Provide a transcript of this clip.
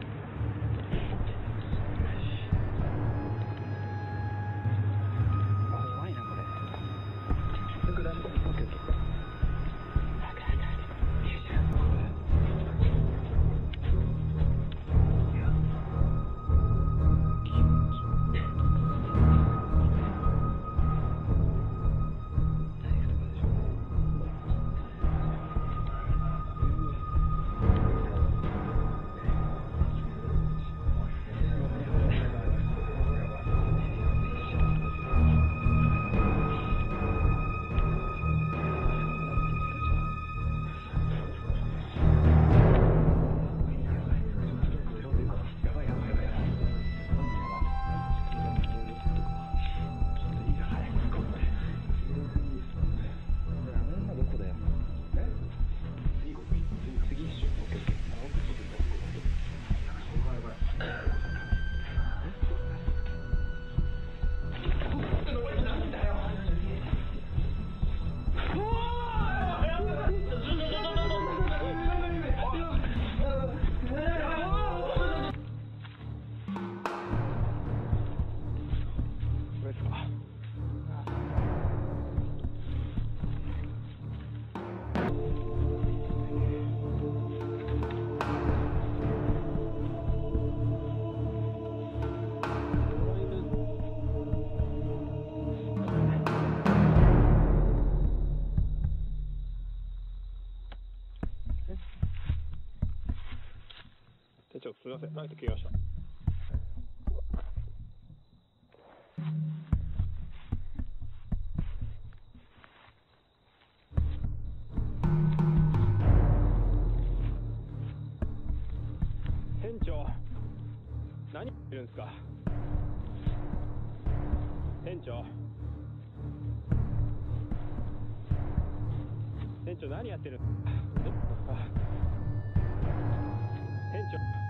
that. 長すみません。ライト消えました。店長何やってるんですか？店長。店長何やってるんですか？店長。